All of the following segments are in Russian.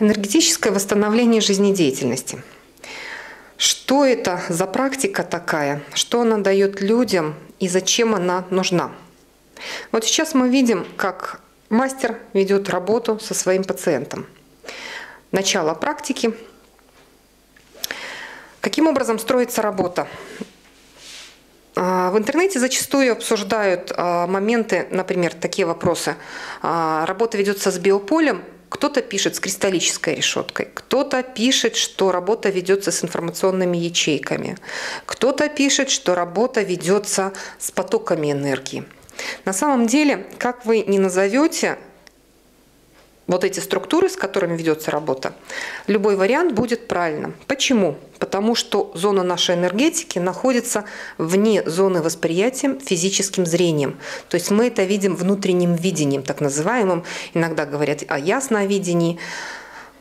Энергетическое восстановление жизнедеятельности. Что это за практика такая? Что она дает людям и зачем она нужна? Вот сейчас мы видим, как мастер ведет работу со своим пациентом. Начало практики. Каким образом строится работа? А, в интернете зачастую обсуждают а, моменты, например, такие вопросы. А, работа ведется с биополем, кто-то пишет с кристаллической решеткой, кто-то пишет, что работа ведется с информационными ячейками, кто-то пишет, что работа ведется с потоками энергии. На самом деле, как вы не назовете, вот эти структуры, с которыми ведется работа, любой вариант будет правильным. Почему? Потому что зона нашей энергетики находится вне зоны восприятия физическим зрением. То есть мы это видим внутренним видением, так называемым. Иногда говорят о ясновидении.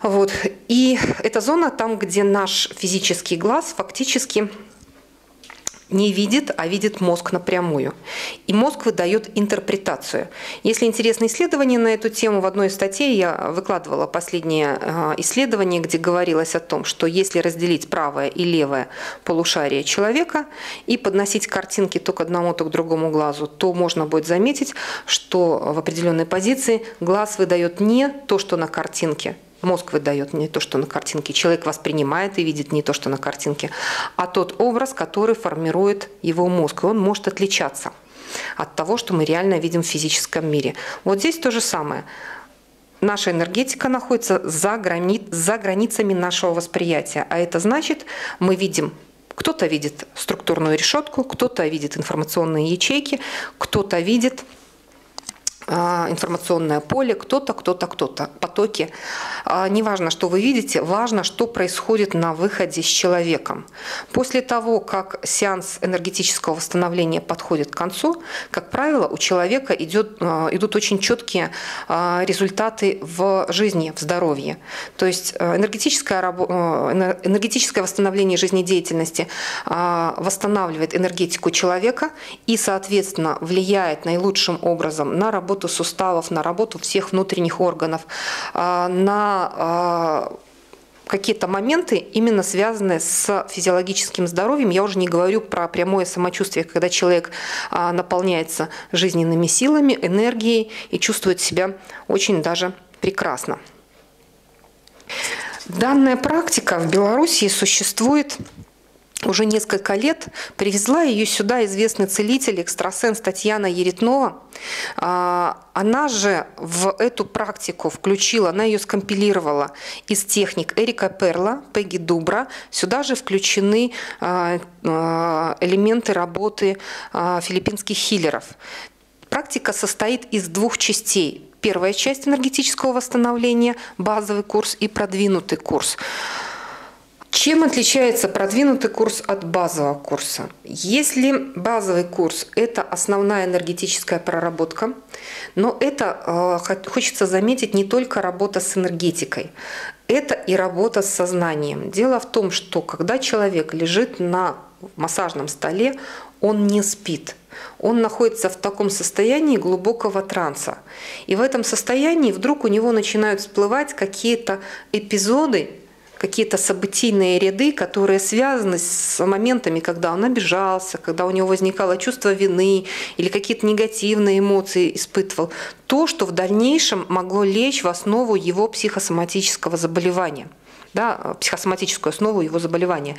Вот. И эта зона там, где наш физический глаз фактически не видит, а видит мозг напрямую. И мозг выдает интерпретацию. Если интересны исследования на эту тему, в одной из статей я выкладывала последнее э, исследование, где говорилось о том, что если разделить правое и левое полушарие человека и подносить картинки то к одному, то к другому глазу, то можно будет заметить, что в определенной позиции глаз выдает не то, что на картинке, Мозг выдает не то, что на картинке. Человек воспринимает и видит не то, что на картинке, а тот образ, который формирует его мозг. И он может отличаться от того, что мы реально видим в физическом мире. Вот здесь то же самое. Наша энергетика находится за, грани... за границами нашего восприятия. А это значит, мы видим кто-то видит структурную решетку, кто-то видит информационные ячейки, кто-то видит информационное поле, кто-то, кто-то, кто-то, потоки. А, неважно, что вы видите, важно, что происходит на выходе с человеком. После того, как сеанс энергетического восстановления подходит к концу, как правило, у человека идет, а, идут очень четкие результаты в жизни, в здоровье. То есть энергетическое, энергетическое восстановление жизнедеятельности восстанавливает энергетику человека и, соответственно, влияет наилучшим образом на работу работу суставов, на работу всех внутренних органов, а, на а, какие-то моменты, именно связанные с физиологическим здоровьем. Я уже не говорю про прямое самочувствие, когда человек а, наполняется жизненными силами, энергией и чувствует себя очень даже прекрасно. Данная практика в Беларуси существует уже несколько лет. Привезла ее сюда известный целитель, экстрасенс Татьяна Еретнова. А, она же в эту практику включила, она ее скомпилировала из техник Эрика Перла, Пегги Дубра. Сюда же включены а, а, элементы работы филиппинских хиллеров. Практика состоит из двух частей. Первая часть энергетического восстановления, базовый курс и продвинутый курс. Чем отличается продвинутый курс от базового курса? Если базовый курс – это основная энергетическая проработка, но это, э, хочется заметить, не только работа с энергетикой, это и работа с сознанием. Дело в том, что когда человек лежит на массажном столе, он не спит. Он находится в таком состоянии глубокого транса. И в этом состоянии вдруг у него начинают всплывать какие-то эпизоды, какие-то событийные ряды, которые связаны с моментами, когда он обижался, когда у него возникало чувство вины или какие-то негативные эмоции испытывал. То, что в дальнейшем могло лечь в основу его психосоматического заболевания да, психосоматическую основу его заболевания.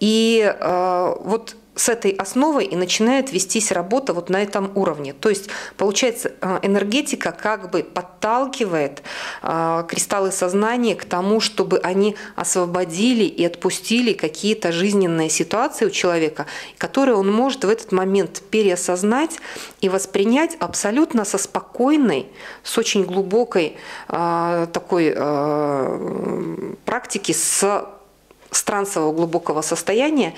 И э, вот с этой основой и начинает вестись работа вот на этом уровне. То есть, получается, э, энергетика как бы подталкивает э, кристаллы сознания к тому, чтобы они освободили и отпустили какие-то жизненные ситуации у человека, которые он может в этот момент переосознать и воспринять абсолютно со спокойной, с очень глубокой э, такой практики, с с трансового глубокого состояния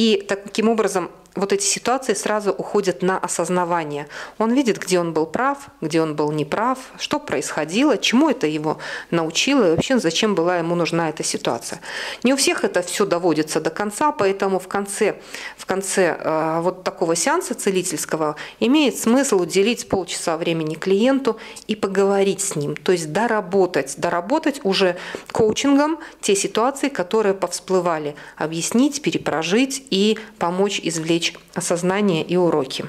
и таким образом вот эти ситуации сразу уходят на осознавание. Он видит, где он был прав, где он был неправ, что происходило, чему это его научило и вообще зачем была ему нужна эта ситуация. Не у всех это все доводится до конца, поэтому в конце, в конце э, вот такого сеанса целительского имеет смысл уделить полчаса времени клиенту и поговорить с ним, то есть доработать, доработать уже коучингом те ситуации, которые повсплывали, объяснить, перепрожить и помочь извлечь осознание и уроки.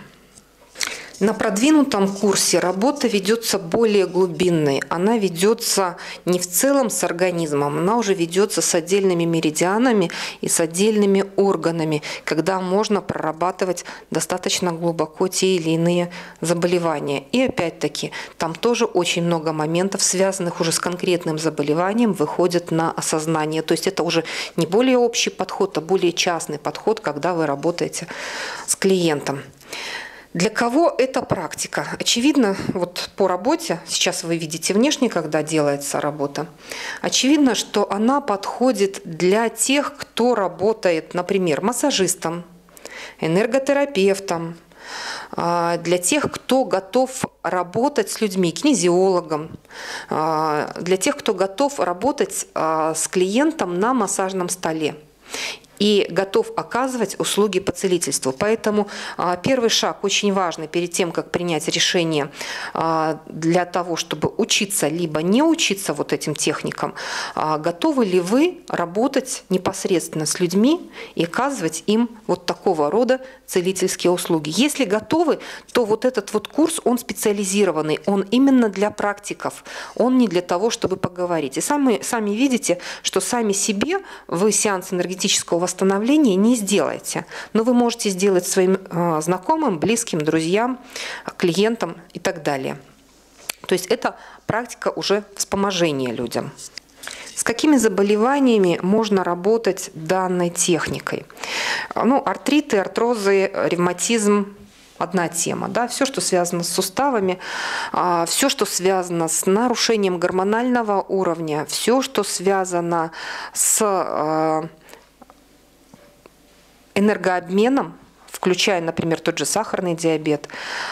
На продвинутом курсе работа ведется более глубинной. Она ведется не в целом с организмом, она уже ведется с отдельными меридианами и с отдельными органами, когда можно прорабатывать достаточно глубоко те или иные заболевания. И опять-таки, там тоже очень много моментов, связанных уже с конкретным заболеванием, выходят на осознание. То есть это уже не более общий подход, а более частный подход, когда вы работаете с клиентом. Для кого эта практика? Очевидно, вот по работе, сейчас вы видите внешне, когда делается работа, очевидно, что она подходит для тех, кто работает, например, массажистом, энерготерапевтом, а, для тех, кто готов работать с людьми, кинезиологом, а, для тех, кто готов работать а, с клиентом на массажном столе и готов оказывать услуги по целительству. Поэтому а, первый шаг очень важный перед тем, как принять решение а, для того, чтобы учиться либо не учиться вот этим техникам, а, готовы ли вы работать непосредственно с людьми и оказывать им вот такого рода целительские услуги. Если готовы, то вот этот вот курс, он специализированный, он именно для практиков, он не для того, чтобы поговорить. И сами, сами видите, что сами себе вы сеанс энергетического восстановления не сделаете. Но вы можете сделать своим э, знакомым, близким, друзьям, клиентам и так далее. То есть это практика уже вспоможения людям. С какими заболеваниями можно работать данной техникой? Ну, артриты, артрозы, ревматизм, одна тема. Да? Все, что связано с суставами, а, все, что связано с нарушением гормонального уровня, все, что связано с а, энергообменом, включая, например, тот же сахарный диабет,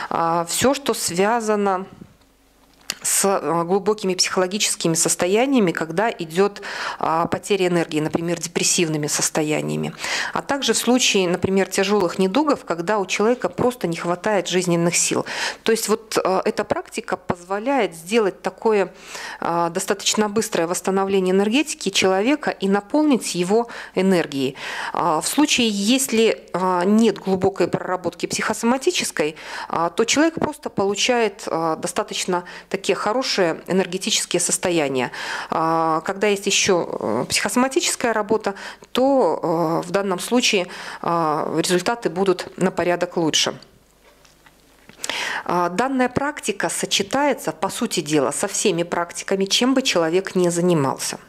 а, все, что связано с э, глубокими психологическими состояниями, когда идет а, потеря энергии, например, депрессивными состояниями. А также в случае, например, тяжелых недугов, когда у человека просто не хватает жизненных сил. То есть вот э, эта практика позволяет сделать такое а, достаточно быстрое восстановление энергетики человека и наполнить его энергией. А, в случае, если нет глубокой проработки психосоматической, то человек просто получает достаточно такие хорошие энергетические состояния. А, когда есть еще э, психосоматическая работа, то э, в данном случае э, результаты будут на порядок лучше. А, данная практика сочетается, по сути дела, со всеми практиками, чем бы человек ни занимался.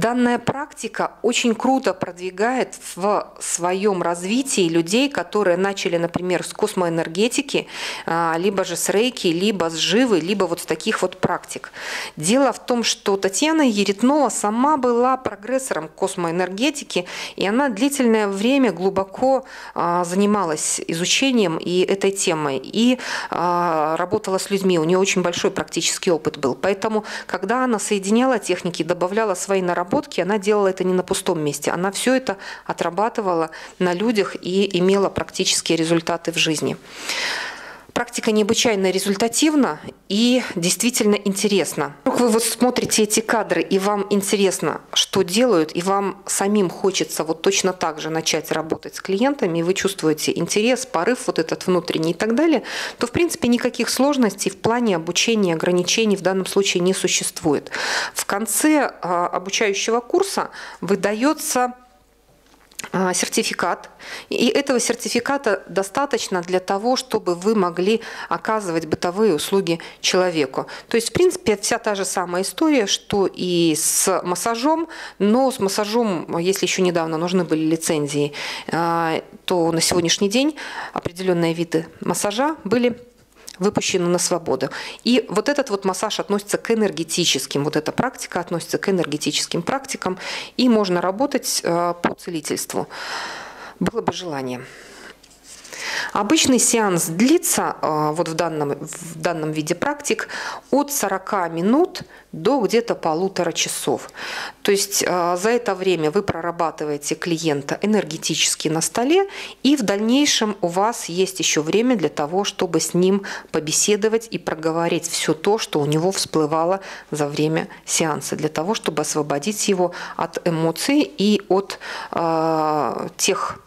Данная практика очень круто продвигает в своем развитии людей, которые начали, например, с космоэнергетики, а, либо же с рейки, либо с живы, либо вот с таких вот практик. Дело в том, что Татьяна Еретнова сама была прогрессором космоэнергетики, и она длительное время глубоко а, занималась изучением и этой темой, и а, работала с людьми. У нее очень большой практический опыт был. Поэтому, когда она соединяла техники, добавляла свои наработки, наработки, она делала это не на пустом месте. Она все это отрабатывала на людях и имела практические результаты в жизни. Практика необычайно результативна и действительно интересна. Вдруг вы вот смотрите эти кадры, и вам интересно, что делают, и вам самим хочется вот точно так же начать работать с клиентами, и вы чувствуете интерес, порыв вот этот внутренний и так далее, то в принципе никаких сложностей в плане обучения, ограничений в данном случае не существует. В конце а, обучающего курса выдается сертификат. И этого сертификата достаточно для того, чтобы вы могли оказывать бытовые услуги человеку. То есть, в принципе, вся та же самая история, что и с массажом, но с массажом, если еще недавно нужны были лицензии, а, то на сегодняшний день определенные виды массажа были выпущены на свободу. И вот этот вот массаж относится к энергетическим, вот эта практика относится к энергетическим практикам, и можно работать э, по целительству. было бы желание. Обычный сеанс длится а, вот в данном, в данном виде практик от 40 минут до где-то полутора часов. То есть а, за это время вы прорабатываете клиента энергетически на столе, и в дальнейшем у вас есть еще время для того, чтобы с ним побеседовать и проговорить все то, что у него всплывало за время сеанса, для того, чтобы освободить его от эмоций и от э, тех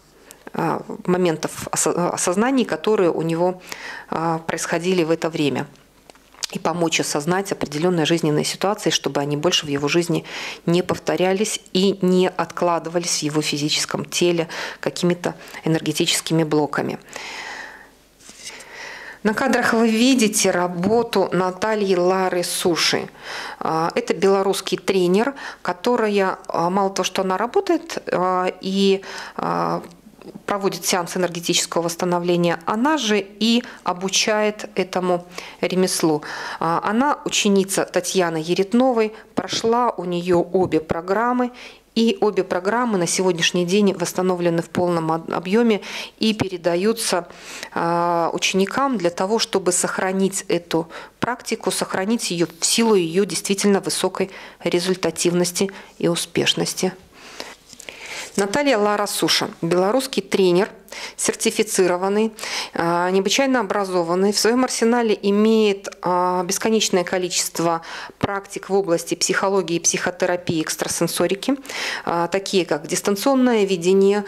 моментов осознания, которые у него а, происходили в это время и помочь осознать определенные жизненные ситуации, чтобы они больше в его жизни не повторялись и не откладывались в его физическом теле какими-то энергетическими блоками. На кадрах вы видите работу Натальи Лары Суши. А, это белорусский тренер, которая, мало того, что она работает и проводит сеанс энергетического восстановления, она же и обучает этому ремеслу. А, она ученица Татьяны Еретновой, прошла у нее обе программы, и обе программы на сегодняшний день восстановлены в полном объеме и передаются а, ученикам для того, чтобы сохранить эту практику, сохранить ее в силу ее действительно высокой результативности и успешности. Наталья Лара Суша, белорусский тренер, сертифицированный, а, необычайно образованный, в своем арсенале имеет а, бесконечное количество практик в области психологии психотерапии экстрасенсорики, а, такие как дистанционное видение,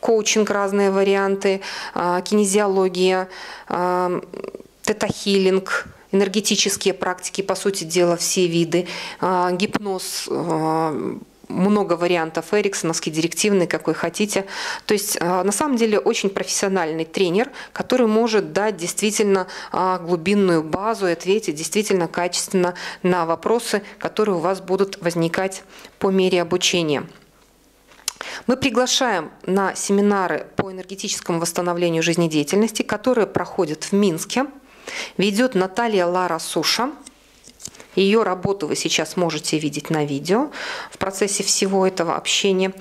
коучинг разные варианты, кинезиология, тета-хилинг, энергетические практики, по сути дела, все виды, гипноз, много вариантов эриксоновский, директивный, какой хотите. То есть а, на самом деле очень профессиональный тренер, который может дать действительно а, глубинную базу и ответить действительно качественно на вопросы, которые у вас будут возникать по мере обучения. Мы приглашаем на семинары по энергетическому восстановлению жизнедеятельности, которые проходят в Минске. Ведет Наталья Лара Суша. Ее работу вы сейчас можете видеть на видео в процессе всего этого общения.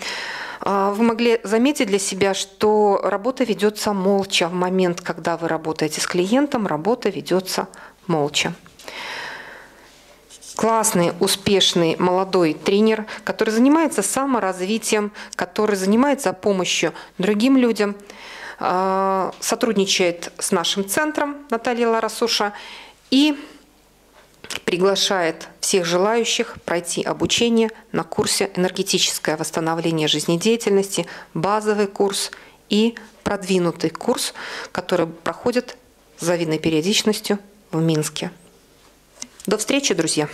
А, вы могли заметить для себя, что работа ведется молча. В момент, когда вы работаете с клиентом, работа ведется молча классный, успешный молодой тренер, который занимается саморазвитием, который занимается помощью другим людям, а, сотрудничает с нашим центром Наталья Ларасуша и приглашает всех желающих пройти обучение на курсе «Энергетическое восстановление жизнедеятельности», базовый курс и продвинутый курс, который проходит с завидной периодичностью в Минске. До встречи, друзья!